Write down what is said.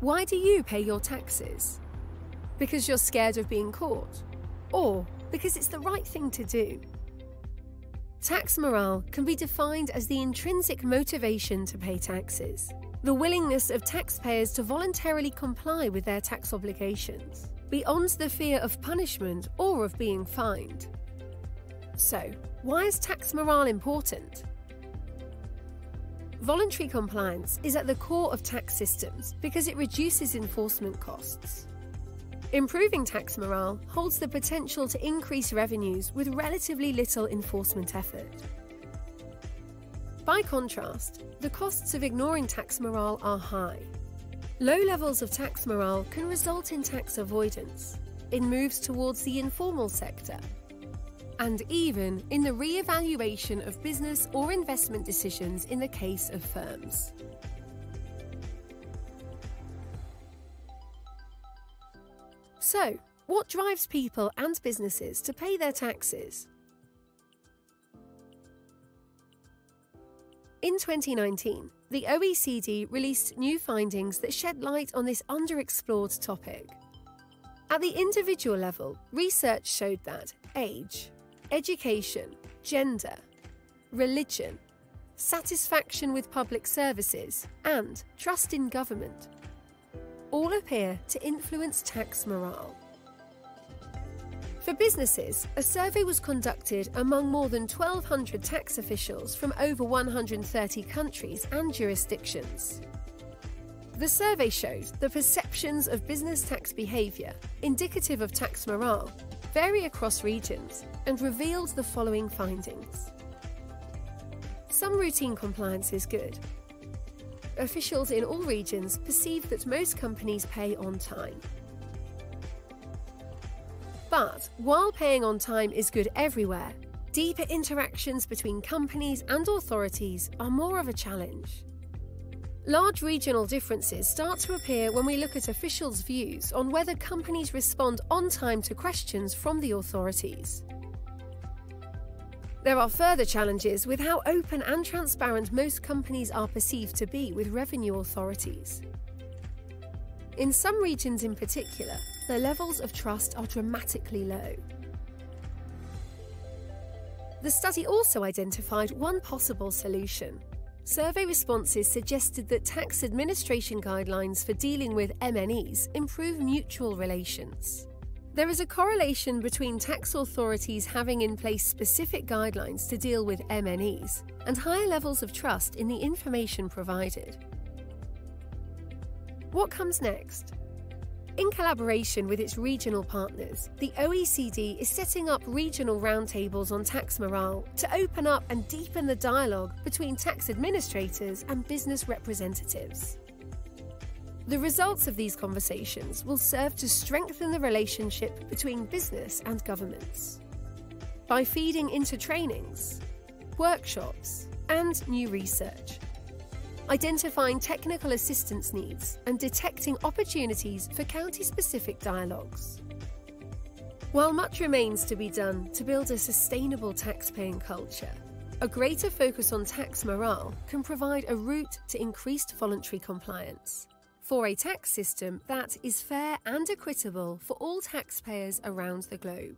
Why do you pay your taxes? Because you're scared of being caught? Or because it's the right thing to do? Tax morale can be defined as the intrinsic motivation to pay taxes, the willingness of taxpayers to voluntarily comply with their tax obligations, beyond the fear of punishment or of being fined. So, why is tax morale important? Voluntary compliance is at the core of tax systems because it reduces enforcement costs. Improving tax morale holds the potential to increase revenues with relatively little enforcement effort. By contrast, the costs of ignoring tax morale are high. Low levels of tax morale can result in tax avoidance, in moves towards the informal sector, and even in the re-evaluation of business or investment decisions in the case of firms. So, what drives people and businesses to pay their taxes? In 2019, the OECD released new findings that shed light on this underexplored topic. At the individual level, research showed that age, education, gender, religion, satisfaction with public services, and trust in government all appear to influence tax morale. For businesses, a survey was conducted among more than 1,200 tax officials from over 130 countries and jurisdictions. The survey showed the perceptions of business tax behaviour, indicative of tax morale, vary across regions and revealed the following findings. Some routine compliance is good. Officials in all regions perceive that most companies pay on time. But while paying on time is good everywhere, deeper interactions between companies and authorities are more of a challenge. Large regional differences start to appear when we look at officials' views on whether companies respond on time to questions from the authorities. There are further challenges with how open and transparent most companies are perceived to be with revenue authorities. In some regions in particular, the levels of trust are dramatically low. The study also identified one possible solution. Survey responses suggested that tax administration guidelines for dealing with MNEs improve mutual relations. There is a correlation between tax authorities having in place specific guidelines to deal with MNEs and higher levels of trust in the information provided. What comes next? In collaboration with its regional partners, the OECD is setting up regional roundtables on tax morale to open up and deepen the dialogue between tax administrators and business representatives. The results of these conversations will serve to strengthen the relationship between business and governments. By feeding into trainings, workshops, and new research, identifying technical assistance needs and detecting opportunities for county specific dialogues. While much remains to be done to build a sustainable taxpaying culture, a greater focus on tax morale can provide a route to increased voluntary compliance for a tax system that is fair and equitable for all taxpayers around the globe.